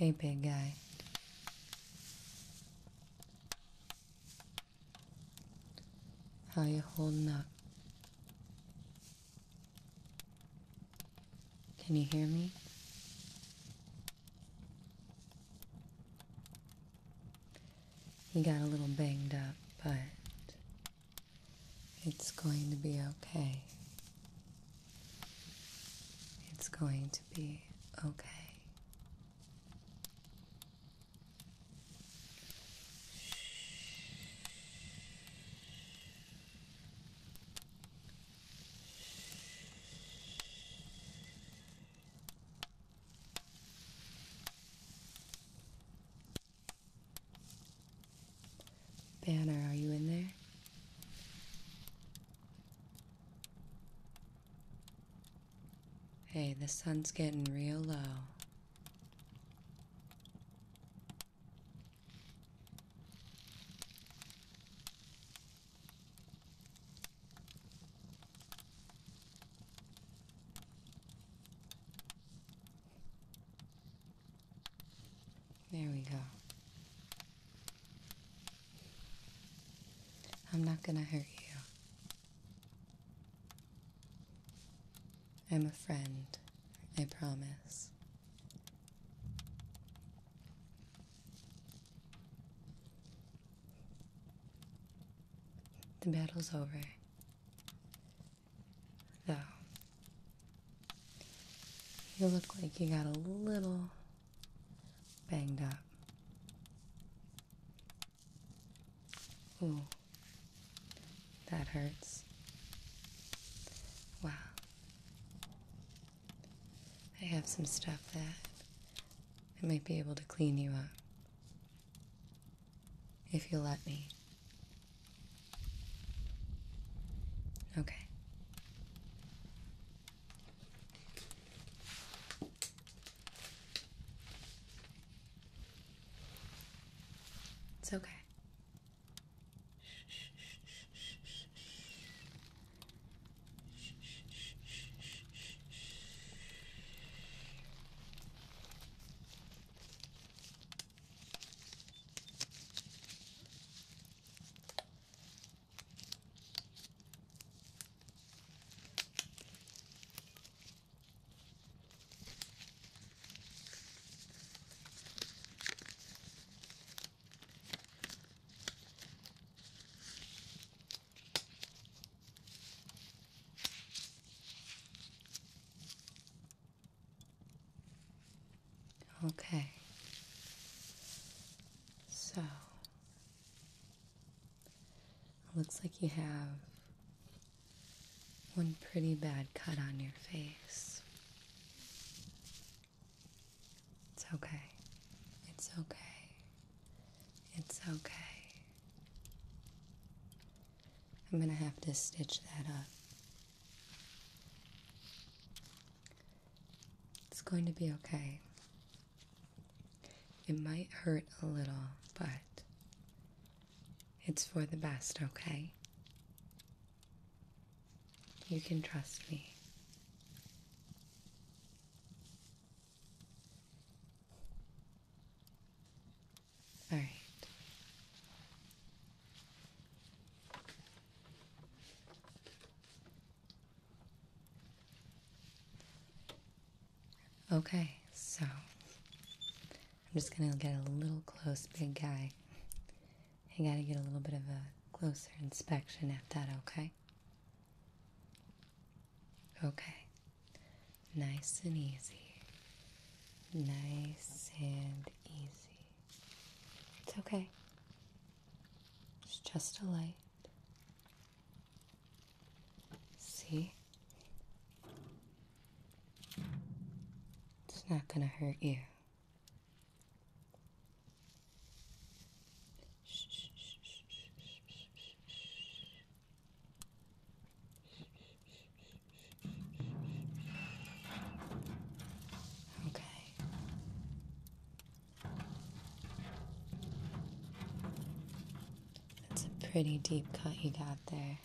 Hey, big guy. How you holding up? Can you hear me? You got a little banged up, but it's going to be okay. It's going to be okay. Banner, are you in there? Hey, the sun's getting real low. There we go. I'm not gonna hurt you. I'm a friend, promise. The battle's over. Though, you look like you got a little banged up. Ooh, that hurts. Wow. I have some stuff that I might be able to clean you up. If you'll let me. Okay. It's okay. Okay. So, looks like you have one pretty bad cut on your face. It's okay. It's okay. It's okay. I'm gonna have to stitch that up. It's going to be okay. It might hurt a little, but it's for the best, okay? You can trust me. All right. Okay, so I'm just gonna get a little close, big guy. I gotta get a little bit of a closer inspection at that, okay? Okay. Nice and easy. Nice and easy. It's okay. It's just a light. See? It's not gonna hurt you. Okay. That's a pretty deep cut you got there.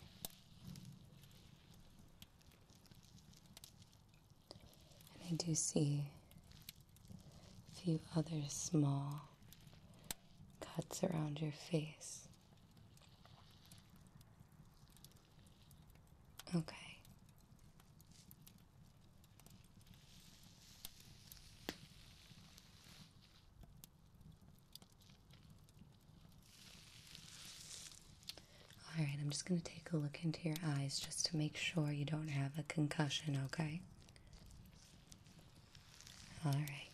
And I do see a few other small cuts around your face. Okay. All right, I'm just going to take a look into your eyes just to make sure you don't have a concussion, okay? All right.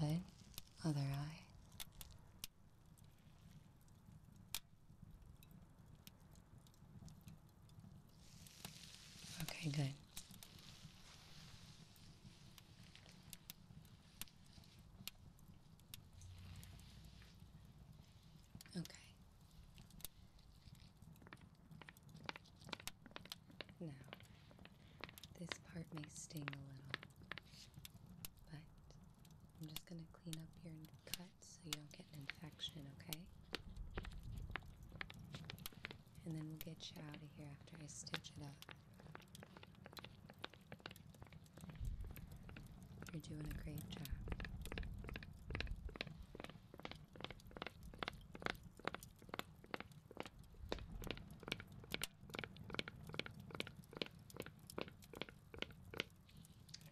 Good. Other eye. Okay, good. Okay. Now, this part may sting a little, but I'm just going to clean up your cut so you don't get an infection, okay? And then we'll get you out of here after I stitch it up. You're doing a great job.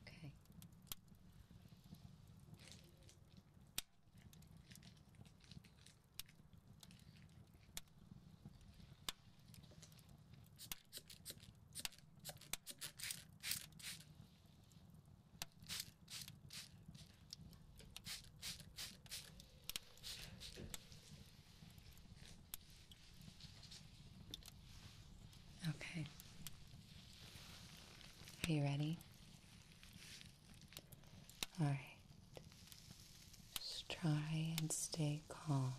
Okay. Okay. You ready? All right. Just try and stay calm.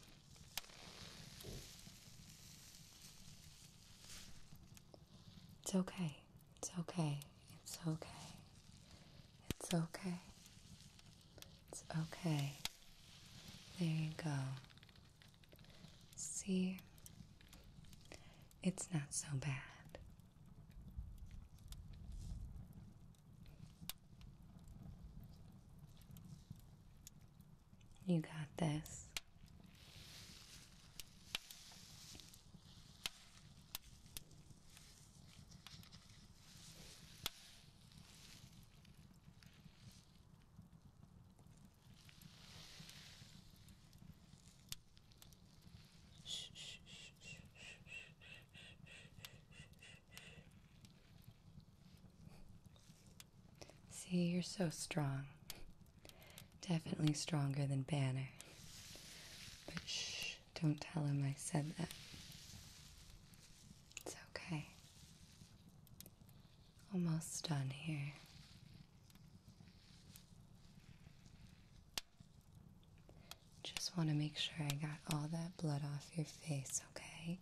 It's okay. It's okay. It's okay. It's okay. It's okay. There you go. See? It's not so bad. You got this. See, you're so strong. Definitely stronger than Banner. But shh, don't tell him I said that. It's okay. Almost done here. Just want to make sure I got all that blood off your face, okay?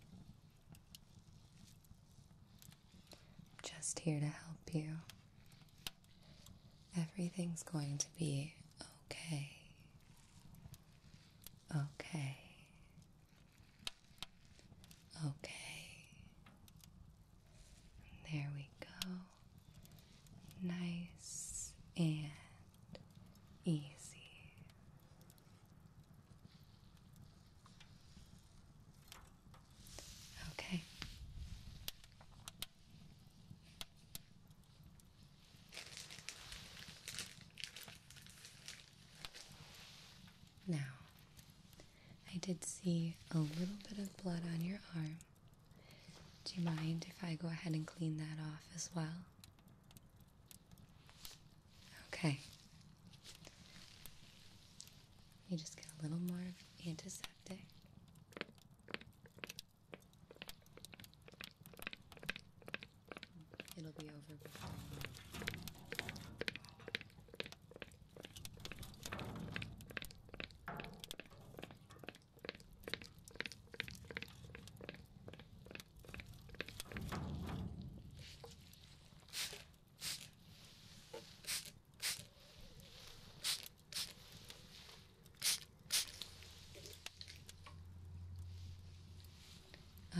Just here to help you. Everything's going to be. Okay. Okay. There we go. Nice and easy. Okay. Now, I did see a little bit of blood on your arm. Do you mind if I go ahead and clean that off as well? Okay. You just get a little more antiseptic. It'll be over before long.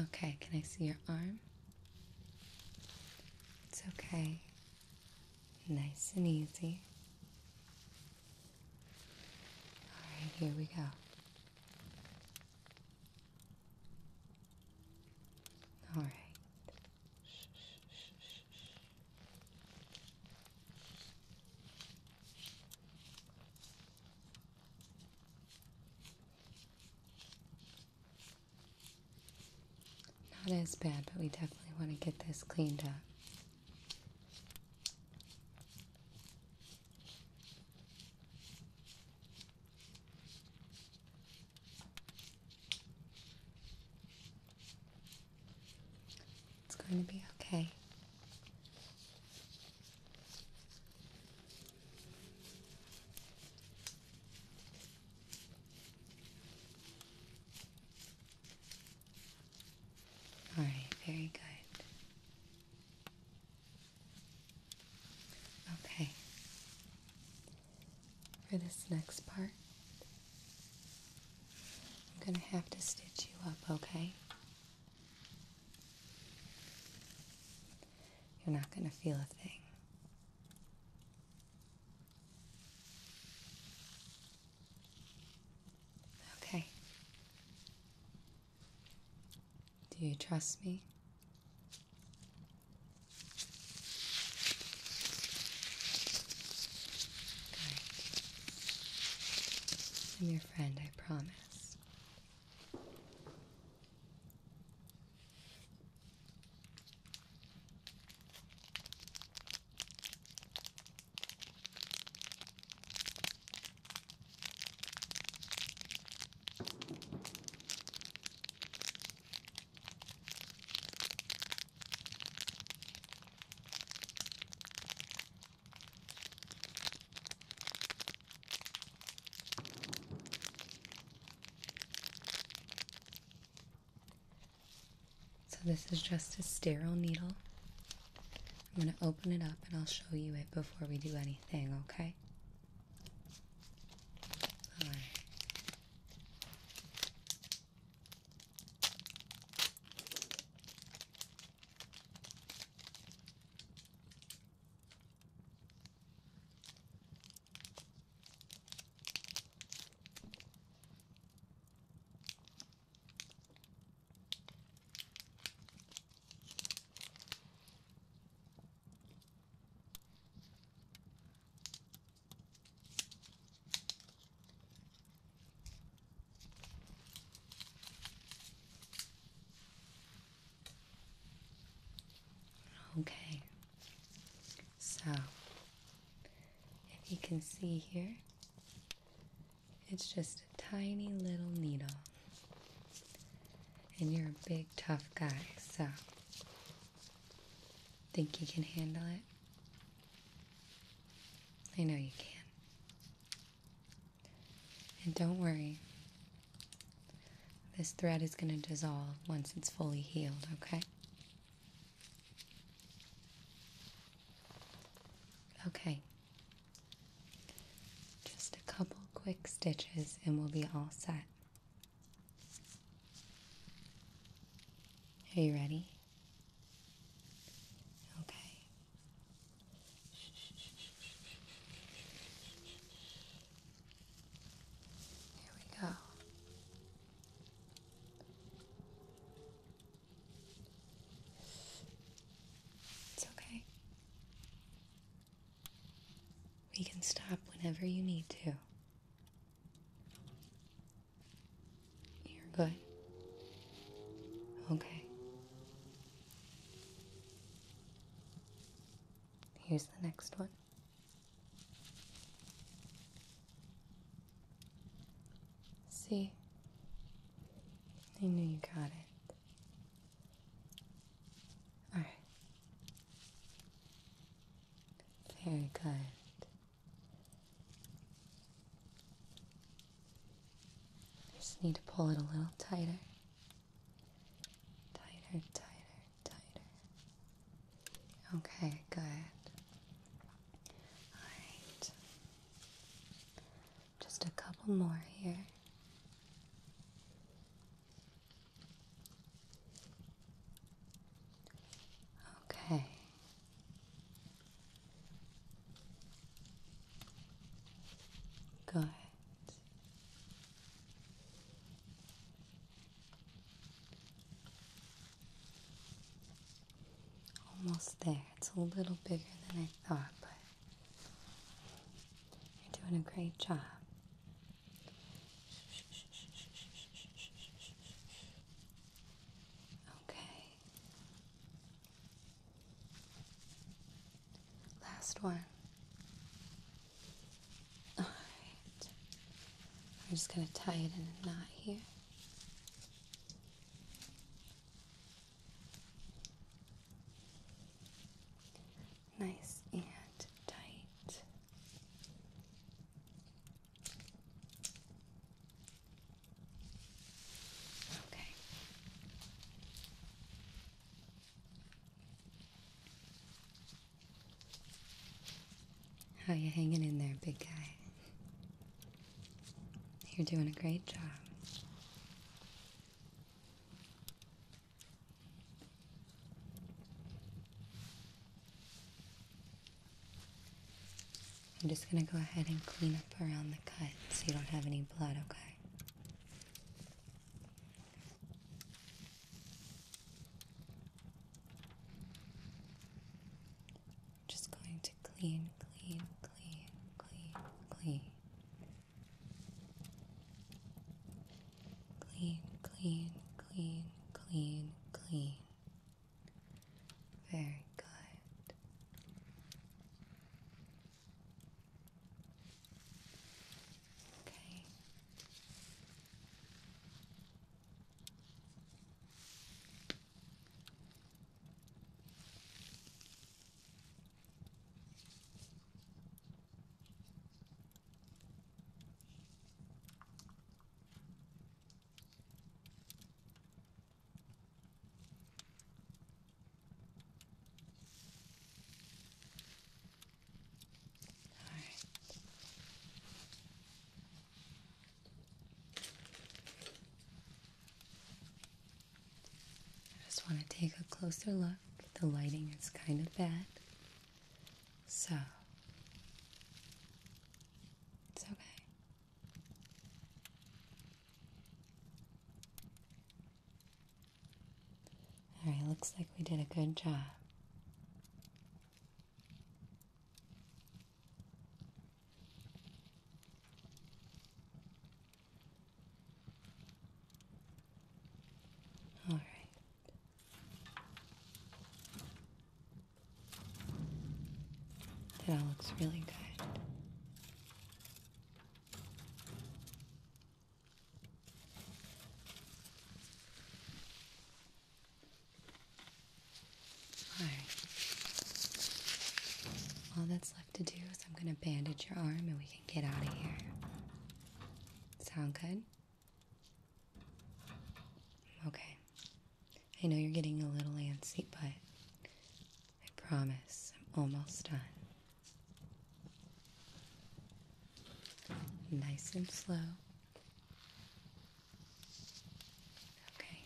Okay, can I see your arm? It's okay. Nice and easy. Alright, here we go. Alright. Bad, but we definitely want to get this cleaned up. It's going to be okay. All right, very good. Okay. For this next part, I'm going to have to stitch you up, okay? You're not going to feel a thing. Okay. Do you trust me? Good. I'm your friend, I promise. So, this is just a sterile needle. I'm going to open it up and I'll show you it before we do anything, okay? Alright. Okay, so if you can see here, it's just a tiny little needle, and you're a big tough guy, so think you can handle it? I know you can. And don't worry, this thread is going to dissolve once it's fully healed, okay? Okay. Just a couple quick stitches and we'll be all set. Are you ready? Okay. Here we go. It's okay. We can stop whenever you need to. Here's the next one. See? I knew you got it. Alright. Very good. Just need to pull it a little tighter. Tighter, tighter, tighter. Okay, good. Alright. Just a couple more here. Okay. Almost there. It's a little bigger than I thought, but you're doing a great job. Okay. Last one. Alright. I'm just going to tie it in a knot here. Nice and tight. Okay. How you hanging in there, big guy? You're doing a great job. I'm just going to go ahead and clean up around the cut so you don't have any blood, okay? Just going to clean, clean, clean, clean, clean. Clean, clean, clean, clean, clean. Very good. Okay. All right. I want to take a closer look. The lighting is kind of bad. So, it's okay. Alright, looks like we did a good job. All right. That looks really good. All right. All that's left to do is I'm going to bandage your arm and we can get out of here. Sound good? Okay. I know you're getting a little antsy, but I promise I'm almost done. Nice and slow. Okay.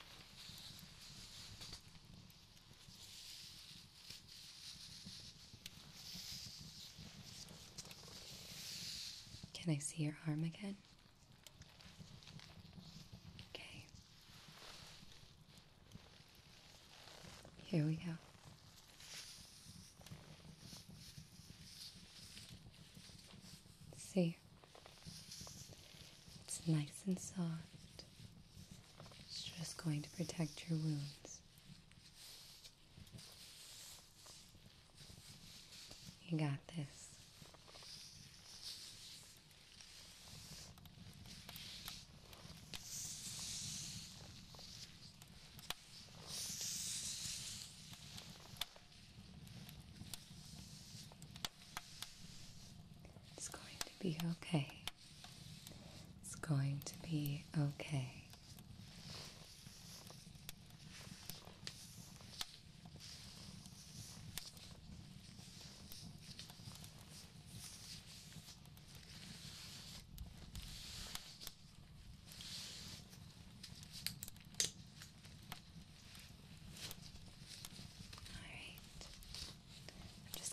Can I see your arm again? Okay. Here we go. See? Nice and soft. It's just going to protect your wounds. You got this.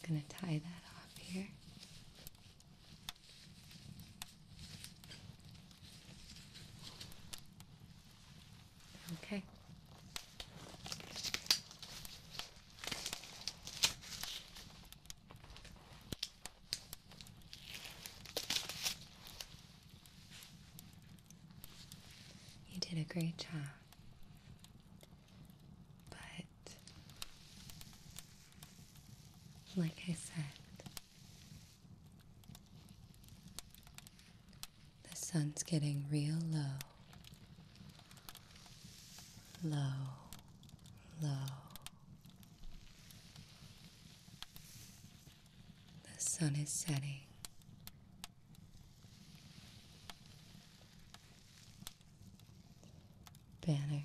just going to tie that off here. Okay. You did a great job. Like I said, the sun's getting real low. Low, low. The sun is setting. Banner,